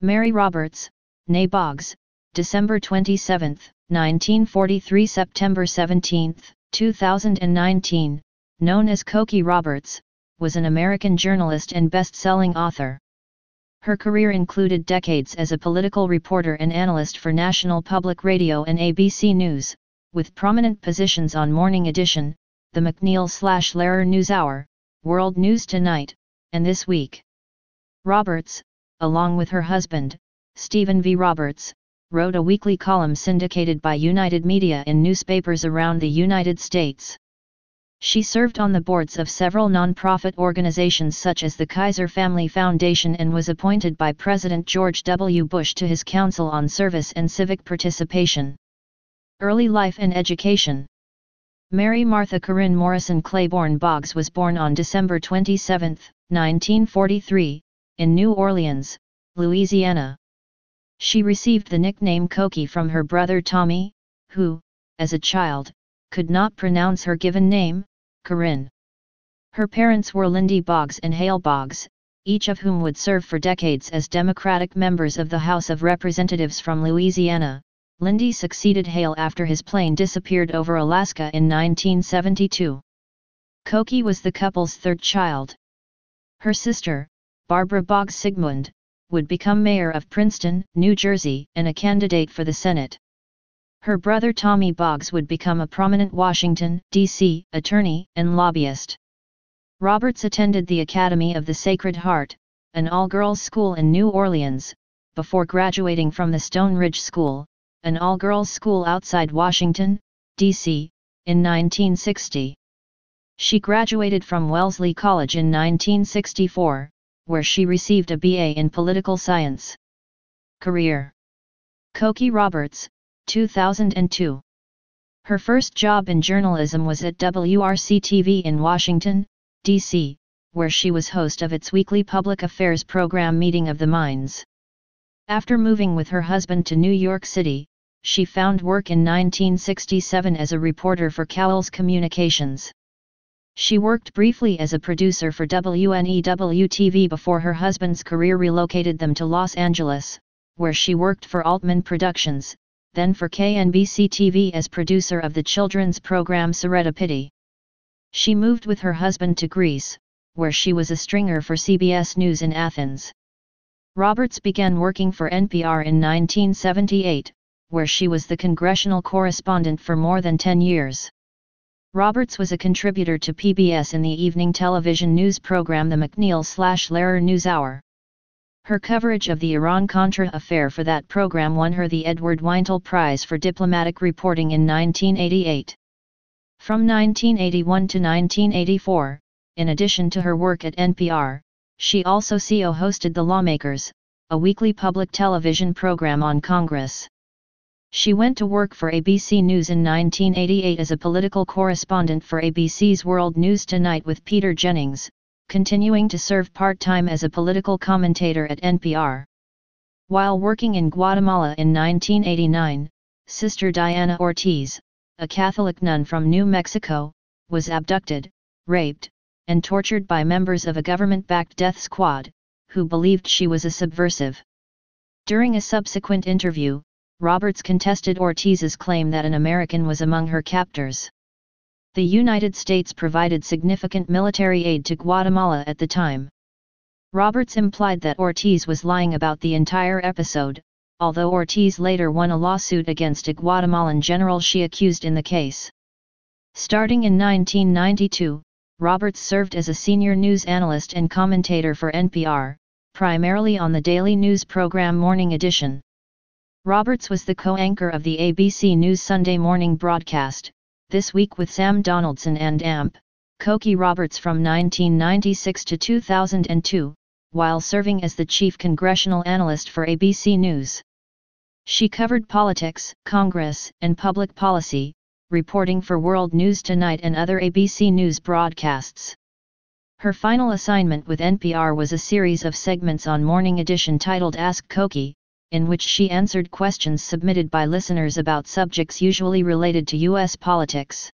Mary Roberts, née Boggs, December 27, 1943 September 17, 2019, known as Cokie Roberts, was an American journalist and best-selling author. Her career included decades as a political reporter and analyst for National Public Radio and ABC News, with prominent positions on Morning Edition, the MacNeil/Lehrer NewsHour, World News Tonight, and This Week. Roberts, along with her husband, Steven V. Roberts, wrote a weekly column syndicated by United Media in newspapers around the United States. She served on the boards of several nonprofit organizations such as the Kaiser Family Foundation and was appointed by President George W. Bush to his Council on Service and Civic Participation. Early Life and Education Mary Martha Corinne Morrison Claiborne Boggs was born on December 27, 1943, in New Orleans, Louisiana. She received the nickname Cokie from her brother Tommy, who, as a child, could not pronounce her given name, Corinne. Her parents were Lindy Boggs and Hale Boggs, each of whom would serve for decades as Democratic members of the House of Representatives from Louisiana. Lindy succeeded Hale after his plane disappeared over Alaska in 1972. Cokie was the couple's third child. Her sister, Barbara Boggs Sigmund, would become mayor of Princeton, New Jersey, and a candidate for the Senate. Her brother Tommy Boggs would become a prominent Washington, D.C., attorney and lobbyist. Roberts attended the Academy of the Sacred Heart, an all-girls school in New Orleans, before graduating from the Stone Ridge School, an all-girls school outside Washington, D.C., in 1960. She graduated from Wellesley College in 1964, where she received a BA in Political Science. Career Cokie Roberts, 2002 Her first job in journalism was at WRC-TV in Washington, D.C., where she was host of its weekly public affairs program Meeting of the Minds. After moving with her husband to New York City, she found work in 1967 as a reporter for Cowles Communications. She worked briefly as a producer for WNEW-TV before her husband's career relocated them to Los Angeles, where she worked for Altman Productions, then for KNBC-TV as producer of the children's program Serendipity. She moved with her husband to Greece, where she was a stringer for CBS News in Athens. Roberts began working for NPR in 1978, where she was the congressional correspondent for more than 10 years. Roberts was a contributor to PBS in the evening television news program The MacNeil/Lehrer NewsHour. Her coverage of the Iran-Contra affair for that program won her the Edward Weintal Prize for Diplomatic Reporting in 1988. From 1981 to 1984, in addition to her work at NPR, she also CO hosted The Lawmakers, a weekly public television program on Congress. She went to work for ABC News in 1988 as a political correspondent for ABC's World News Tonight with Peter Jennings, continuing to serve part-time as a political commentator at NPR. While working in Guatemala in 1989, Sister Diana Ortiz, a Catholic nun from New Mexico, was abducted, raped, and tortured by members of a government-backed death squad, who believed she was a subversive. During a subsequent interview, Roberts contested Ortiz's claim that an American was among her captors. The United States provided significant military aid to Guatemala at the time. Roberts implied that Ortiz was lying about the entire episode, although Ortiz later won a lawsuit against a Guatemalan general she accused in the case. Starting in 1992, Roberts served as a senior news analyst and commentator for NPR, primarily on the daily news program Morning Edition. Roberts was the co-anchor of the ABC News Sunday morning broadcast, This Week with Sam Donaldson and AMP, Cokie Roberts from 1996 to 2002, while serving as the chief congressional analyst for ABC News. She covered politics, Congress, and public policy, reporting for World News Tonight and other ABC News broadcasts. Her final assignment with NPR was a series of segments on Morning Edition titled Ask Cokie, in which she answered questions submitted by listeners about subjects usually related to U.S. politics.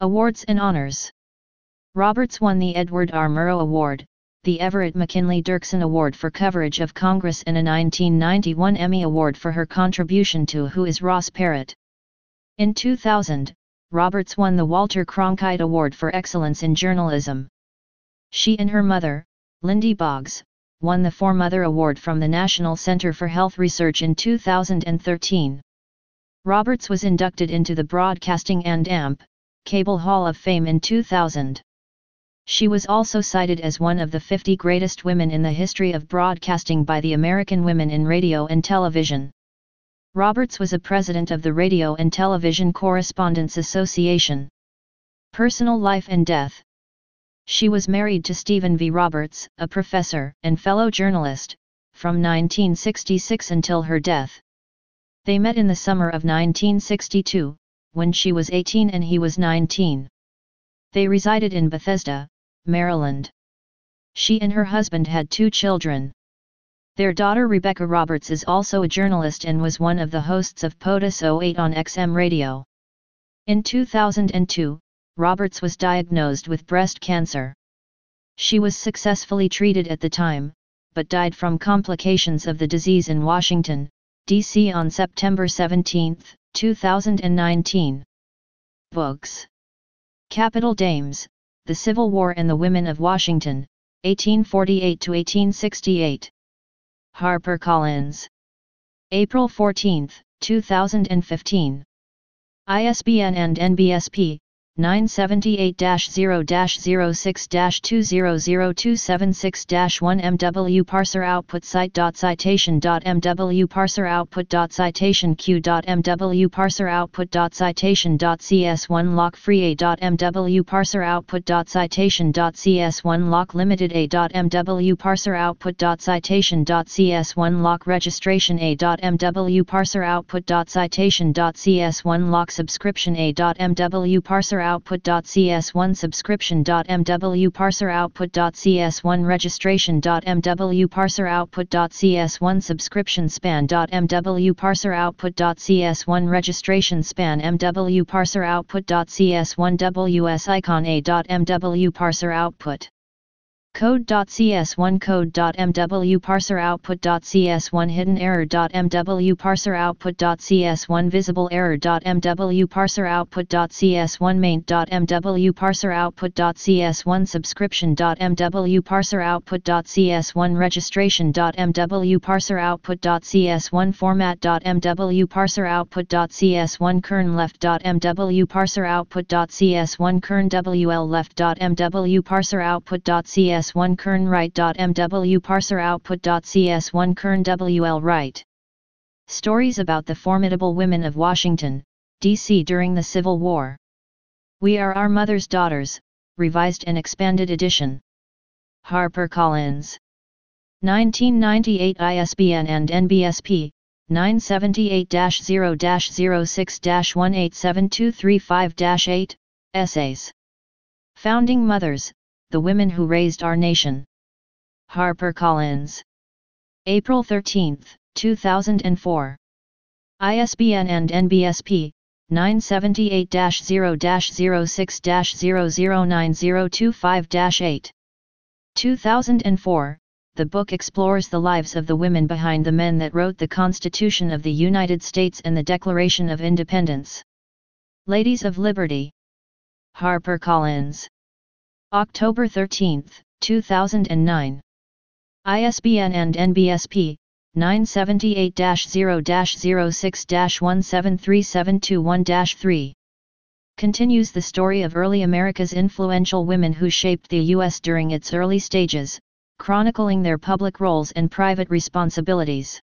Awards and Honors Roberts won the Edward R. Murrow Award, the Everett McKinley Dirksen Award for coverage of Congress and a 1991 Emmy Award for her contribution to Who is Ross Perot. In 2000, Roberts won the Walter Cronkite Award for Excellence in Journalism. She and her mother, Lindy Boggs, won the Foremother Award from the National Center for Health Research in 2013. Roberts was inducted into the Broadcasting and AMP, Cable Hall of Fame in 2000. She was also cited as one of the 50 greatest women in the history of broadcasting by the American Women in Radio and Television. Roberts was a president of the Radio and Television Correspondents Association. Personal life and death She was married to Steven V. Roberts, a professor and fellow journalist, from 1966 until her death. They met in the summer of 1962, when she was 18 and he was 19. They resided in Bethesda, Maryland. She and her husband had two children. Their daughter Rebecca Roberts is also a journalist and was one of the hosts of POTUS 08 on XM radio. In 2002, Roberts was diagnosed with breast cancer. She was successfully treated at the time, but died from complications of the disease in Washington, D.C. on September 17, 2019. Books Capital Dames, The Civil War and the Women of Washington, 1848-1868. HarperCollins. April 14, 2015. ISBN and NBSP 978-0-06-200276-1 MW parser output site.citation.mw parser output.citation q.mw parser output.citation.cs1 lock free a.mw parser output.citation.cs1 lock limited a.mw parser output.citation.cs1 lock registration a.mw parser output.citation.cs1 lock subscription a.mw parser output.cs1 subscription.mw parser output.cs1 registration.mw parser output.cs1 subscription span.mw parser output.cs1 registration span mw parser output.cs1 ws icon a.mw parser output Code.cs1 Code.mw parser output.cs1 hidden error.mw parser output.cs1 visible error.mw parser output.cs1 maint.mw parser output.cs1 subscription.mw parser output.cs1 registration.mw parser output.cs1 format.mw parser output.cs1 kern left.mw parser output.cs1 kern wl left.mw parser output.cs cs1 kern right.mw parser output.cs1 kern wl right. Stories about the formidable women of Washington, D.C. during the Civil War. We Are Our Mother's Daughters, revised and expanded edition. HarperCollins. 1998 ISBN and NBSP 978-0-06-187235-8 Essays. Founding Mothers, the Women Who Raised Our Nation. HarperCollins. April 13, 2004. ISBN and NBSP 978-0-06-009025-8. 2004, the book explores the lives of the women behind the men that wrote the Constitution of the United States and the Declaration of Independence. Ladies of Liberty. HarperCollins. October 13, 2009. ISBN and NBSP 978-0-06-173721-3. Continues the story of early America's influential women who shaped the U.S. during its early stages, chronicling their public roles and private responsibilities.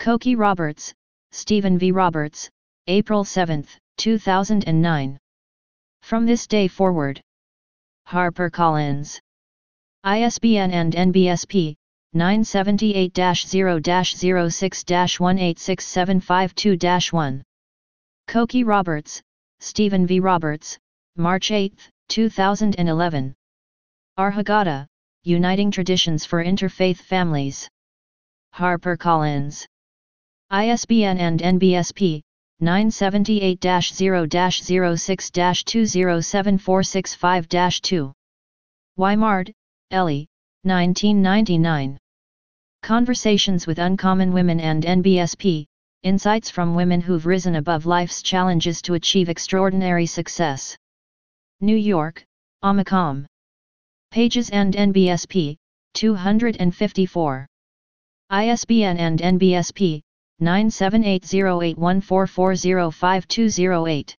Cokie Roberts, Steven V. Roberts, April 7, 2009. From this day forward. HarperCollins. ISBN and NBSP 978-0-06-186752-1. Cokie Roberts, Steven V. Roberts, March 8, 2011. Our Haggadah, Uniting Traditions for Interfaith Families. HarperCollins. ISBN and NBSP 978-0-06-207465-2. Wymard, Ellie, 1999. Conversations with Uncommon Women and NBSP, Insights from Women Who've Risen Above Life's Challenges to Achieve Extraordinary Success. New York, AMACOM. Pages and NBSP, 254. ISBN and NBSP, 9780814405208.